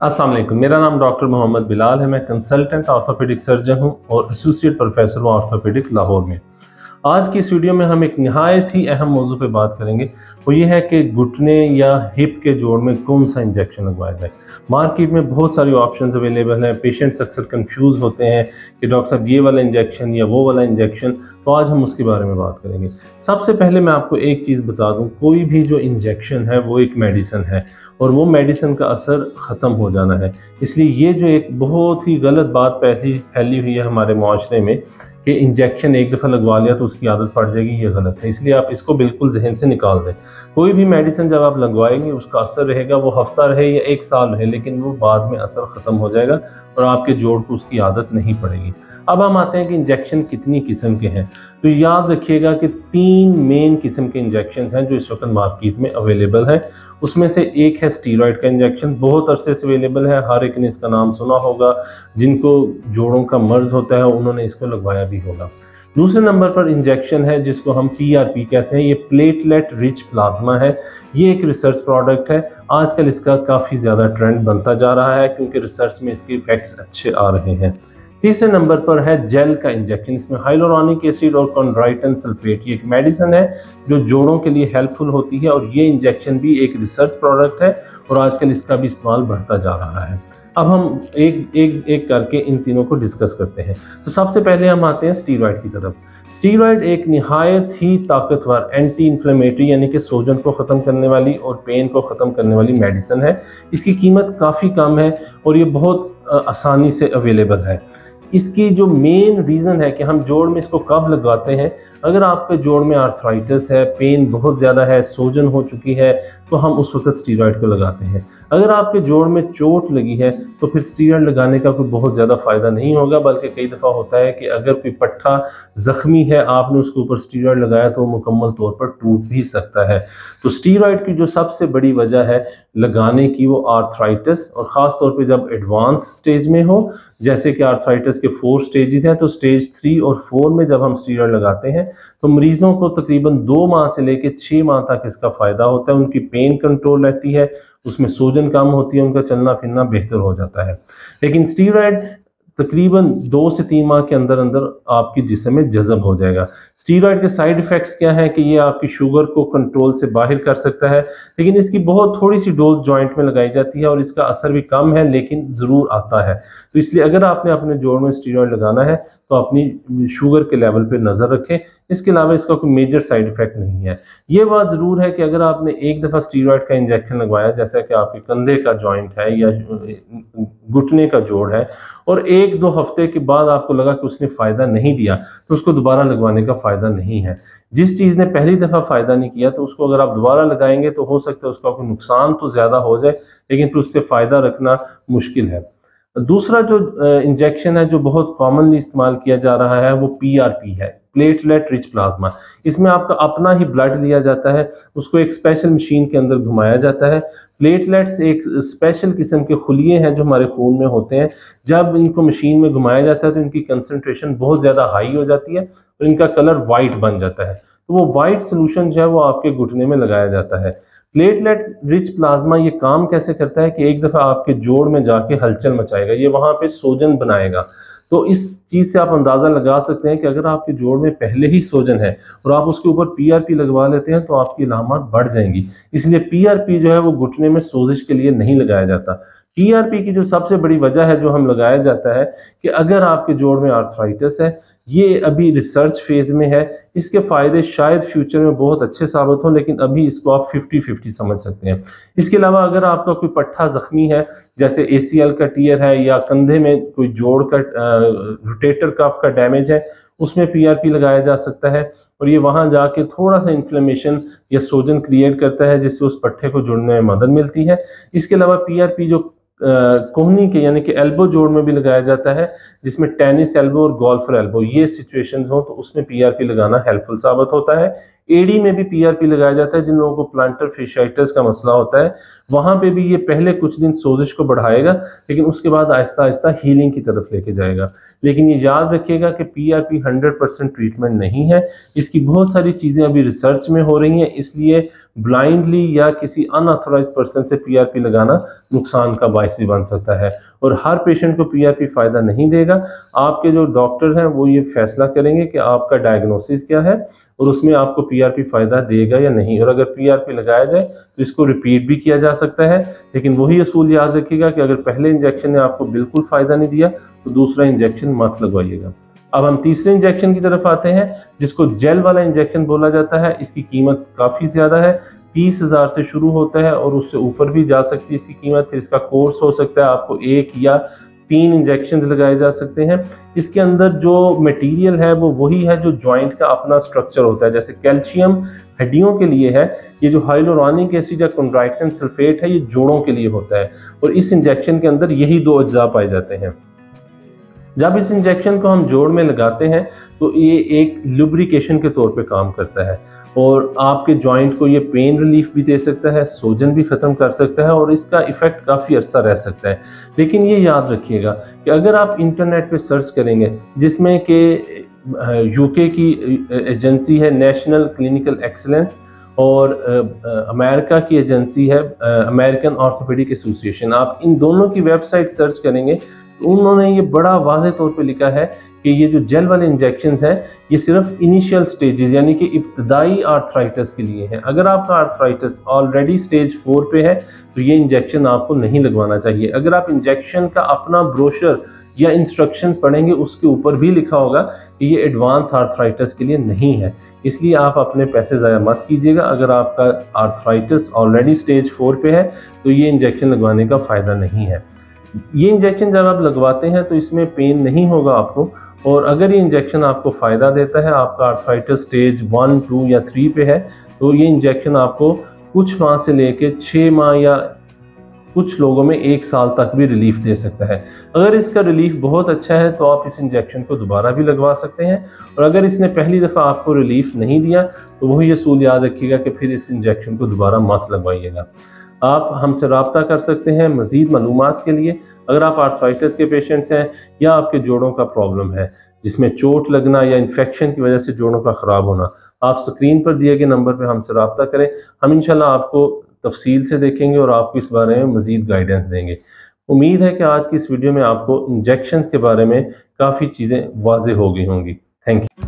अस्सलाम वालेकुम। मेरा नाम डॉक्टर मोहम्मद बिलाल है। मैं कंसल्टेंट ऑर्थोपेडिक सर्जन हूँ और एसोसिएट प्रोफेसर हूँ ऑर्थोपेडिक लाहौर में। आज की इस वीडियो में हम एक नहायत ही अहम मौजू पे बात करेंगे। वो ये है कि घुटने या हिप के जोड़ में कौन सा इंजेक्शन लगवाया जाए। मार्केट में बहुत सारी ऑप्शंस अवेलेबल हैं। पेशेंट्स अक्सर कंफ्यूज होते हैं कि डॉक्टर साहब ये वाला इंजेक्शन या वो वाला इंजेक्शन। तो आज हम उसके बारे में बात करेंगे। सबसे पहले मैं आपको एक चीज़ बता दूँ। कोई भी जो इंजेक्शन है वो एक मेडिसन है। और वो मेडिसिन का असर ख़त्म हो जाना है। इसलिए ये जो एक बहुत ही गलत बात पहली फैली हुई है हमारे माशरे में कि इंजेक्शन एक दफ़ा लगवा लिया तो उसकी आदत पड़ जाएगी, ये गलत है। इसलिए आप इसको बिल्कुल जहन से निकाल दें। कोई भी मेडिसिन जब आप लगवाएँगे, उसका असर रहेगा, वो हफ़्ता रहे या एक साल रहे, लेकिन वो बाद में असर ख़त्म हो जाएगा और आपके जोड़ को उसकी आदत नहीं पड़ेगी। अब हम आते हैं कि इंजेक्शन कितनी किस्म के हैं। तो याद रखिएगा कि तीन मेन किस्म के इंजेक्शन हैं जो इस वक्त मार्केट में अवेलेबल हैं। उसमें से एक है स्टीरॉयड का इंजेक्शन बहुत अरसे से अवेलेबल है। हर एक ने इसका नाम सुना होगा। जिनको जोड़ों का मर्ज होता है, उन्होंने इसको लगवाया भी होगा। दूसरे नंबर पर इंजेक्शन है, जिसको हम पीआरपी कहते हैं। ये प्लेटलेट रिच प्लाज्मा है। ये एक रिसर्च प्रोडक्ट है। आजकल इसका काफ़ी ज़्यादा ट्रेंड बनता जा रहा है, क्योंकि रिसर्च में इसके इफेक्ट्स अच्छे आ रहे हैं। तीसरे नंबर पर है जेल का इंजेक्शन। इसमें हाइलोरॉनिक एसिड और कॉन्ड्राइटन सल्फेट, ये एक मेडिसिन है जो जोड़ों के लिए हेल्पफुल होती है और ये इंजेक्शन भी एक रिसर्च प्रोडक्ट है और आजकल इसका भी इस्तेमाल बढ़ता जा रहा है। अब हम एक एक एक करके इन तीनों को डिस्कस करते हैं। तो सबसे पहले हम आते हैं स्टीरॉयड की तरफ़। स्टीरॉयड एक नहायत ही ताकतवर एंटी इन्फ्लेमेटरी यानी कि सोजन को ख़त्म करने वाली और पेन को ख़त्म करने वाली मेडिसिन है। इसकी कीमत काफ़ी कम है और ये बहुत आसानी से अवेलेबल है। इसकी जो मेन रीज़न है कि हम जोड़ में इसको कब लगाते हैं, अगर आपके जोड़ में आर्थराइटिस है पेन बहुत ज़्यादा है, सोजन हो चुकी है तो हम उस वक्त स्टीरॉयड को लगाते हैं। अगर आपके जोड़ में चोट लगी है तो फिर स्टीरॉयड लगाने का कोई बहुत ज़्यादा फ़ायदा नहीं होगा, बल्कि कई दफ़ा होता है कि अगर कोई पट्टा ज़ख्मी है, आपने उसके ऊपर स्टीरॉयड लगाया तो वो मुकम्मल तौर पर टूट भी सकता है। तो स्टीरॉयड की जो सबसे बड़ी वजह है लगाने की, वो आर्थराइटिस, और ख़ास तौर पर जब एडवांस स्टेज में हो, जैसे कि आर्थराइटिस के फोर स्टेजेस हैं तो स्टेज थ्री और फोर में जब हम स्टीरॉयड लगाते हैं तो मरीजों को तकरीबन दो माह से लेकर छः माह तक इसका फ़ायदा होता है, उनकी पेन कंट्रोल रहती है उसमें सूजन कम होती है उनका चलना फिरना बेहतर हो जाता है। लेकिन स्टीरॉयड तकरीबन दो से तीन माह के अंदर अंदर आपकी जिसम में जज़ब हो जाएगा। स्टीरॉयड के साइड इफ़ेक्ट्स क्या है कि ये आपकी शुगर को कंट्रोल से बाहर कर सकता है, लेकिन इसकी बहुत थोड़ी सी डोज जॉइंट में लगाई जाती है और इसका असर भी कम है, लेकिन ज़रूर आता है। तो इसलिए अगर आपने अपने जोड़ में स्टीरॉयड लगाना है तो अपनी शुगर के लेवल पे नज़र रखें। इसके अलावा इसका कोई मेजर साइड इफ़ेक्ट नहीं है। ये बात ज़रूर है कि अगर आपने एक दफ़ा स्टीरॉयड का इंजेक्शन लगवाया, जैसा कि आपके कंधे का जॉइंट है या घुटने का जोड़ है और एक दो हफ़्ते के बाद आपको लगा कि उसने फ़ायदा नहीं दिया तो उसको दोबारा लगवाने का फ़ायदा नहीं है। जिस चीज़ ने पहली दफ़ा फ़ायदा नहीं किया तो उसको अगर आप दोबारा लगाएँगे तो हो सकता है उसका आपको नुकसान तो ज़्यादा हो जाए, लेकिन फिर उससे फ़ायदा रखना मुश्किल है। दूसरा जो इंजेक्शन है, जो बहुत कॉमनली इस्तेमाल किया जा रहा है, वो पीआरपी है। प्लेटलेट रिच प्लाज्मा इसमें आपका अपना ही ब्लड लिया जाता है, उसको एक स्पेशल मशीन के अंदर घुमाया जाता है। प्लेटलेट्स एक स्पेशल किस्म के खुलिए हैं जो हमारे खून में होते हैं। जब इनको मशीन में घुमाया जाता है तो इनकी कंसनट्रेशन बहुत ज़्यादा हाई हो जाती है और इनका कलर वाइट बन जाता है। तो वो वाइट सोल्यूशन जो है वो आपके घुटने में लगाया जाता है। प्लेटलेट रिच प्लाज्मा ये काम कैसे करता है कि एक दफ़ा आपके जोड़ में जाके हलचल मचाएगा। ये वहाँ पे सोजन बनाएगा। तो इस चीज़ से आप अंदाज़ा लगा सकते हैं कि अगर आपके जोड़ में पहले ही सोजन है और आप उसके ऊपर पीआरपी लगवा लेते हैं तो आपकी इलामत बढ़ जाएँगी। इसलिए पीआरपी जो है वो घुटने में सोजिश के लिए नहीं लगाया जाता। पीआरपी की जो सबसे बड़ी वजह है जो हम लगाया जाता है कि अगर आपके जोड़ में आर्थराइटिस है ये अभी रिसर्च फ़ेज़ में है। इसके फ़ायदे शायद फ्यूचर में बहुत अच्छे साबित हों, लेकिन अभी इसको आप 50-50 समझ सकते हैं। इसके अलावा अगर आपका कोई पट्टा ज़ख्मी है, जैसे एसीएल का टीयर है या कंधे में कोई जोड़ का रोटेटर कफ का डैमेज है, उसमें पीआरपी लगाया जा सकता है और ये वहाँ जाके थोड़ा सा इन्फ्लेमेशन या सोजन क्रिएट करता है, जिससे उस पट्टे को जुड़ने में मदद मिलती है। इसके अलावा पीआरपी जो कोहनी के, यानी कि एल्बो जोड़ में भी लगाया जाता है, जिसमें टेनिस एल्बो और गोल्फर एल्बो ये सिचुएशंस हो तो उसमें पीआरपी लगाना हेल्पफुल साबित होता है। एडी में भी पीआरपी लगाया जाता है, जिन लोगों को प्लांटर फेशाइटिस का मसला होता है, वहाँ पे भी ये पहले कुछ दिन सोजिश को बढ़ाएगा, लेकिन उसके बाद आहिस्ता आहिस्ता हीलिंग की तरफ़ लेके जाएगा। लेकिन ये याद रखिएगा कि पीआरपी 100 परसेंट ट्रीटमेंट नहीं है। इसकी बहुत सारी चीज़ें अभी रिसर्च में हो रही हैं, इसलिए ब्लाइंडली या किसी अनऑथोराइज पर्सन से पीआरपी लगाना नुकसान का बायस भी बन सकता है। और हर पेशेंट को पीआरपी फ़ायदा नहीं देगा। आपके जो डॉक्टर हैं, वो ये फैसला करेंगे कि आपका डायग्नोसिस क्या है और उसमें आपको पीआरपी फ़ायदा देगा या नहीं। और अगर पीआरपी लगाया जाए तो इसको रिपीट भी किया जा सकता है, लेकिन वही असूल याद रखिएगा कि अगर पहले इंजेक्शन ने आपको बिल्कुल फ़ायदा नहीं दिया तो दूसरा इंजेक्शन मत लगवाइएगा। अब हम तीसरे इंजेक्शन की तरफ़ आते हैं, जिसको जेल वाला इंजेक्शन बोला जाता है। इसकी कीमत काफ़ी ज़्यादा है, तीस हज़ार से शुरू होता है और उससे ऊपर भी जा सकती है इसकी कीमत। फिर इसका कोर्स हो सकता है आपको एक या तीन इंजेक्शन लगाए जा सकते हैं। इसके अंदर जो मटेरियल है, वो वही है जो जॉइंट का अपना स्ट्रक्चर होता है। जैसे कैल्शियम हड्डियों के लिए है, ये जो हाइलोरानिक एसिड या कॉन्ड्राइटन सल्फेट है, ये जोड़ों के लिए होता है। और इस इंजेक्शन के अंदर यही दो अज्जा पाए जाते हैं। जब इस इंजेक्शन को हम जोड़ में लगाते हैं तो ये एक लुब्रिकेशन के तौर पे काम करता है। और आपके जॉइंट को ये पेन रिलीफ भी दे सकता है, सोजन भी ख़त्म कर सकता है और इसका इफ़ेक्ट काफ़ी अर्सा रह सकता है। लेकिन ये याद रखिएगा कि अगर आप इंटरनेट पे सर्च करेंगे, जिसमें कि यूके की एजेंसी है नेशनल क्लिनिकल एक्सलेंस और अमेरिका की एजेंसी है अमेरिकन ऑर्थोपेडिक एसोसिएशन आप इन दोनों की वेबसाइट सर्च करेंगे उन्होंने ये बड़ा वाज तौर पे लिखा है कि ये जो जेल वाले इंजेक्शन हैं, ये सिर्फ़ इनिशियल स्टेजेस यानी कि इब्तदाई आर्थराइटिस के लिए हैं। अगर आपका आर्थराइटिस ऑलरेडी स्टेज फोर पे है तो ये इंजेक्शन आपको नहीं लगवाना चाहिए। अगर आप इंजेक्शन का अपना ब्रोशर या इंस्ट्रक्शन पढ़ेंगे, उसके ऊपर भी लिखा होगा कि ये एडवांस आर्थराइटिस के लिए नहीं है। इसलिए आप अपने पैसे ज़ाया मत कीजिएगा। अगर आपका आर्थराइटिस ऑलरेडी स्टेज फोर पे है तो ये इंजेक्शन लगवाने का फ़ायदा नहीं है। ये इंजेक्शन जब आप लगवाते हैं तो इसमें पेन नहीं होगा आपको। और अगर ये इंजेक्शन आपको फ़ायदा देता है, आपका आर्थराइटिस स्टेज वन टू या थ्री पे है तो ये इंजेक्शन आपको कुछ माह से लेके छः माह या कुछ लोगों में एक साल तक भी रिलीफ दे सकता है। अगर इसका रिलीफ बहुत अच्छा है तो आप इस इंजेक्शन को दोबारा भी लगवा सकते हैं। और अगर इसने पहली दफ़ा आपको रिलीफ नहीं दिया तो वही असूल याद रखिएगा कि फिर इस इंजेक्शन को दोबारा मत लगवाइएगा। आप हमसे रबता कर सकते हैं मज़ीद मालूम के लिए। अगर आप आर्थराइटिस के पेशेंट्स हैं या आपके जोड़ों का प्रॉब्लम है, जिसमें चोट लगना या इन्फेक्शन की वजह से जोड़ों का ख़राब होना, आप स्क्रीन पर दिए गए नंबर पर हमसे रबता करें। हम इंशाल्लाह आपको तफसील से देखेंगे और आपको इस बारे में मज़ीद गाइडेंस देंगे। उम्मीद है कि आज की इस वीडियो में आपको इंजेक्शन के बारे में काफ़ी चीज़ें वाज हो गई होंगी। Thank you